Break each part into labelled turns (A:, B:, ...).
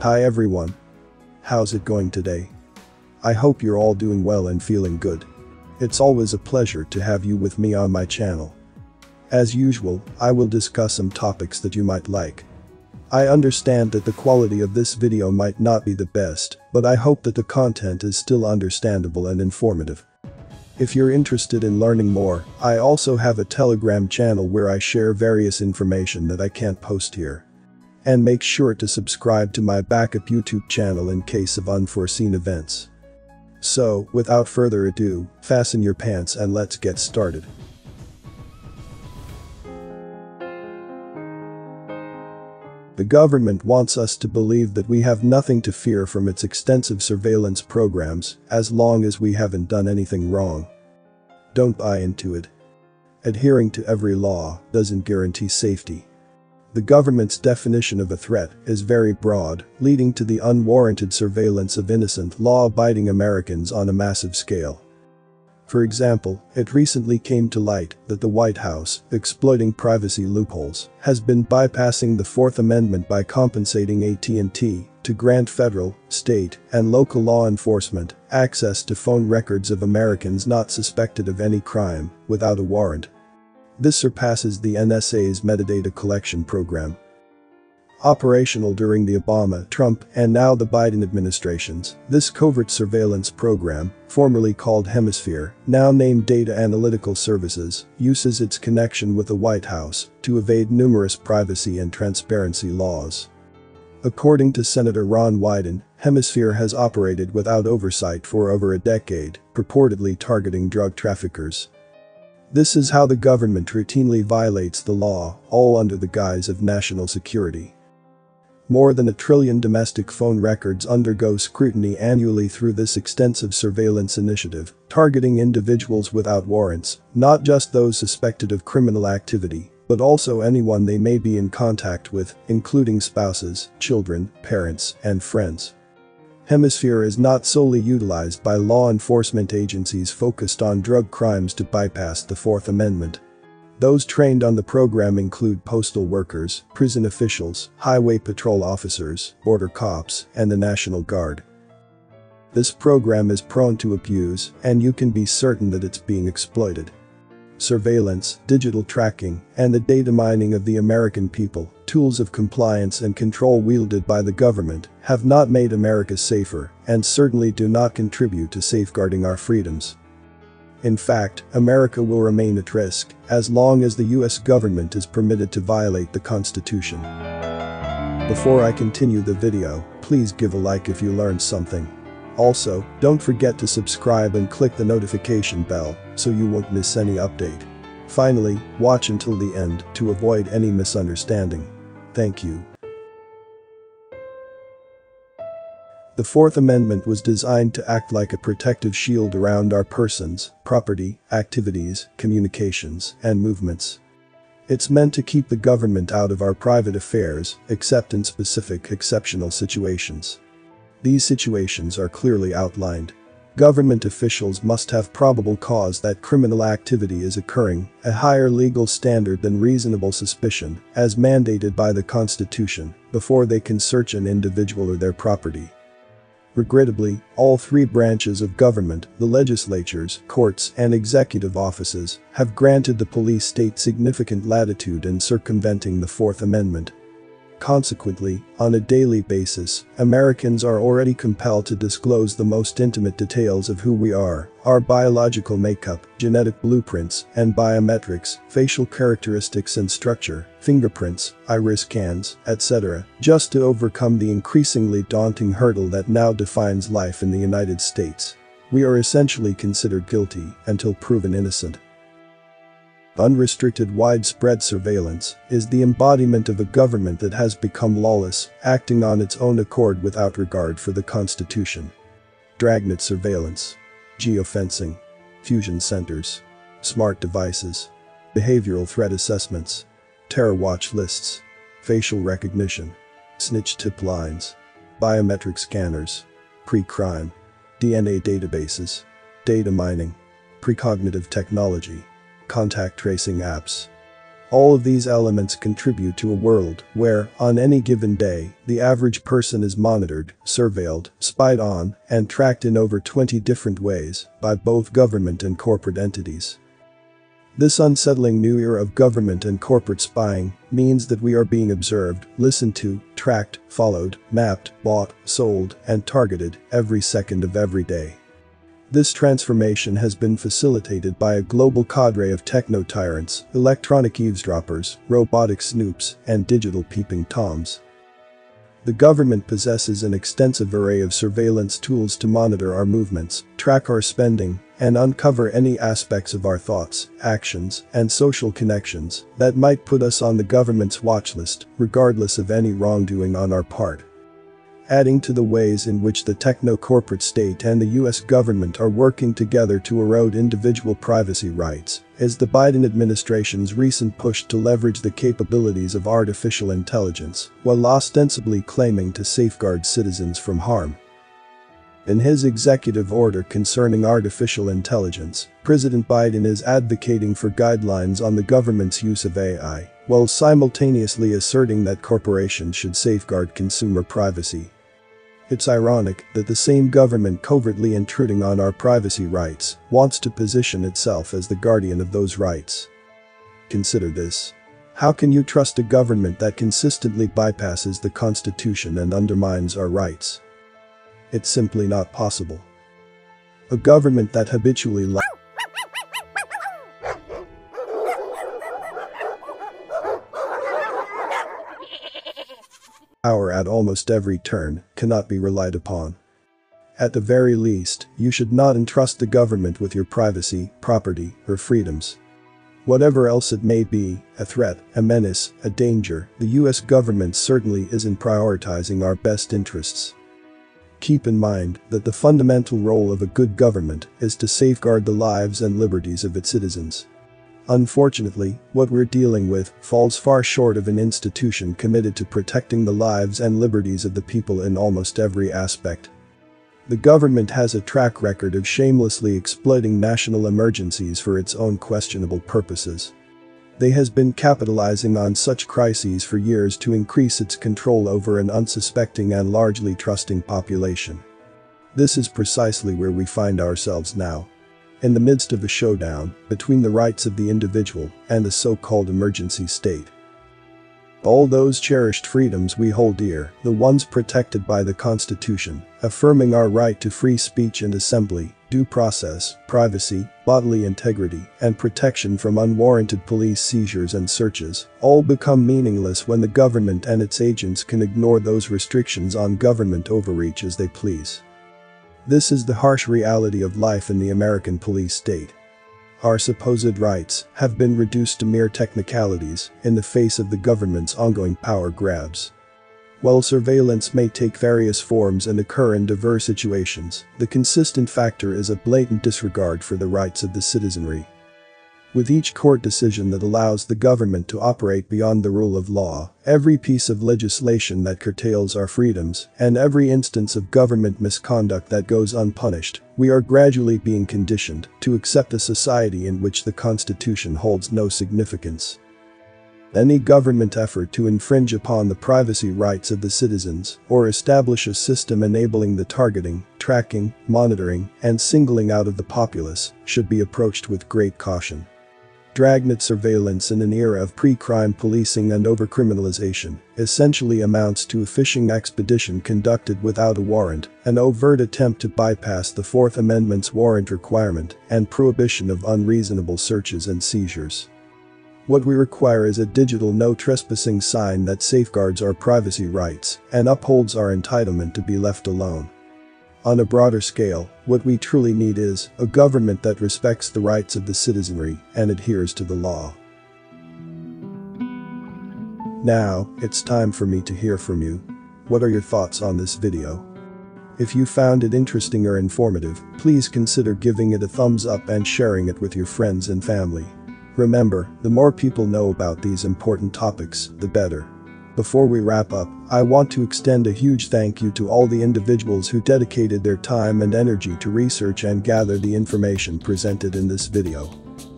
A: Hi everyone. How's it going today? I hope you're all doing well and feeling good. It's always a pleasure to have you with me on my channel. As usual, I will discuss some topics that you might like. I understand that the quality of this video might not be the best, but I hope that the content is still understandable and informative. If you're interested in learning more, I also have a telegram channel where I share various information that I can't post here. And make sure to subscribe to my backup YouTube channel in case of unforeseen events. So, without further ado, fasten your pants and let's get started. The government wants us to believe that we have nothing to fear from its extensive surveillance programs as long as we haven't done anything wrong. Don't buy into it. Adhering to every law doesn't guarantee safety. The government's definition of a threat is very broad, leading to the unwarranted surveillance of innocent, law-abiding Americans on a massive scale. For example, it recently came to light that the White House, exploiting privacy loopholes, has been bypassing the Fourth Amendment by compensating AT&T to grant federal, state, and local law enforcement access to phone records of Americans not suspected of any crime without a warrant. This surpasses the NSA's metadata collection program, Operational during the Obama, Trump, and now the Biden administrations, this covert surveillance program, formerly called Hemisphere, now named Data Analytical Services, uses its connection with the White House to evade numerous privacy and transparency laws. According to Senator Ron Wyden, Hemisphere has operated without oversight for over a decade, purportedly targeting drug traffickers. This is how the government routinely violates the law, all under the guise of national security. More than a trillion domestic phone records undergo scrutiny annually through this extensive surveillance initiative, targeting individuals without warrants, not just those suspected of criminal activity, but also anyone they may be in contact with, including spouses, children, parents, and friends. Hemisphere is not solely utilized by law enforcement agencies focused on drug crimes to bypass the Fourth Amendment. Those trained on the program include postal workers, prison officials, highway patrol officers, border cops, and the National Guard. This program is prone to abuse, and you can be certain that it's being exploited. Surveillance, digital tracking, and the data mining of the American people, tools of compliance and control wielded by the government, have not made America safer and certainly do not contribute to safeguarding our freedoms. In fact, America will remain at risk as long as the US government is permitted to violate the Constitution. Before I continue the video, please give a like if you learned something. Also, don't forget to subscribe and click the notification bell so you won't miss any update. Finally, watch until the end to avoid any misunderstanding. Thank you. The Fourth Amendment was designed to act like a protective shield around our persons, property, activities, communications, and movements. It's meant to keep the government out of our private affairs, except in specific exceptional situations. These situations are clearly outlined. Government officials must have probable cause that criminal activity is occurring, a higher legal standard than reasonable suspicion, as mandated by the Constitution, before they can search an individual or their property. Regrettably, all three branches of government, the legislatures, courts, and executive offices, have granted the police state significant latitude in circumventing the Fourth Amendment. Consequently, on a daily basis, Americans are already compelled to disclose the most intimate details of who we are, our biological makeup, genetic blueprints, and biometrics, facial characteristics and structure, fingerprints, iris scans, etc., just to overcome the increasingly daunting hurdle that now defines life in the United States. We are essentially considered guilty until proven innocent. Unrestricted widespread surveillance is the embodiment of a government that has become lawless, acting on its own accord without regard for the Constitution. Dragnet surveillance, geofencing, fusion centers, smart devices, behavioral threat assessments, terror watch lists, facial recognition, snitch tip lines, biometric scanners, pre-crime, DNA databases, data mining, precognitive technology, contact tracing apps. All of these elements contribute to a world where, on any given day, the average person is monitored, surveilled, spied on, and tracked in over 20 different ways by both government and corporate entities. This unsettling new era of government and corporate spying means that we are being observed, listened to, tracked, followed, mapped, bought, sold, and targeted every second of every day. This transformation has been facilitated by a global cadre of techno-tyrants, electronic eavesdroppers, robotic snoops, and digital peeping toms. The government possesses an extensive array of surveillance tools to monitor our movements, track our spending, and uncover any aspects of our thoughts, actions, and social connections that might put us on the government's watch list, regardless of any wrongdoing on our part adding to the ways in which the techno-corporate state and the US government are working together to erode individual privacy rights, is the Biden administration's recent push to leverage the capabilities of artificial intelligence, while ostensibly claiming to safeguard citizens from harm. In his executive order concerning artificial intelligence, President Biden is advocating for guidelines on the government's use of AI, while simultaneously asserting that corporations should safeguard consumer privacy. It's ironic that the same government covertly intruding on our privacy rights wants to position itself as the guardian of those rights. Consider this. How can you trust a government that consistently bypasses the Constitution and undermines our rights? It's simply not possible. A government that habitually lies at almost every turn cannot be relied upon. At the very least, you should not entrust the government with your privacy, property, or freedoms. Whatever else it may be, a threat, a menace, a danger, the US government certainly isn't prioritizing our best interests. Keep in mind that the fundamental role of a good government is to safeguard the lives and liberties of its citizens. Unfortunately, what we're dealing with falls far short of an institution committed to protecting the lives and liberties of the people in almost every aspect. The government has a track record of shamelessly exploiting national emergencies for its own questionable purposes. They has been capitalizing on such crises for years to increase its control over an unsuspecting and largely trusting population. This is precisely where we find ourselves now in the midst of a showdown between the rights of the individual and the so-called emergency state. All those cherished freedoms we hold dear, the ones protected by the Constitution, affirming our right to free speech and assembly, due process, privacy, bodily integrity, and protection from unwarranted police seizures and searches, all become meaningless when the government and its agents can ignore those restrictions on government overreach as they please. This is the harsh reality of life in the American police state. Our supposed rights have been reduced to mere technicalities in the face of the government's ongoing power grabs. While surveillance may take various forms and occur in diverse situations, the consistent factor is a blatant disregard for the rights of the citizenry. With each court decision that allows the government to operate beyond the rule of law, every piece of legislation that curtails our freedoms, and every instance of government misconduct that goes unpunished, we are gradually being conditioned to accept a society in which the Constitution holds no significance. Any government effort to infringe upon the privacy rights of the citizens or establish a system enabling the targeting, tracking, monitoring, and singling out of the populace should be approached with great caution. Dragnet surveillance in an era of pre-crime policing and overcriminalization essentially amounts to a fishing expedition conducted without a warrant, an overt attempt to bypass the Fourth Amendment's warrant requirement and prohibition of unreasonable searches and seizures. What we require is a digital no trespassing sign that safeguards our privacy rights and upholds our entitlement to be left alone. On a broader scale, what we truly need is a government that respects the rights of the citizenry and adheres to the law. Now, it's time for me to hear from you. What are your thoughts on this video? If you found it interesting or informative, please consider giving it a thumbs up and sharing it with your friends and family. Remember, the more people know about these important topics, the better. Before we wrap up, I want to extend a huge thank you to all the individuals who dedicated their time and energy to research and gather the information presented in this video.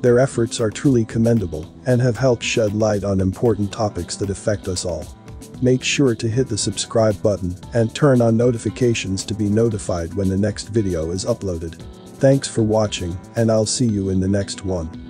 A: Their efforts are truly commendable and have helped shed light on important topics that affect us all. Make sure to hit the subscribe button and turn on notifications to be notified when the next video is uploaded. Thanks for watching and I'll see you in the next one.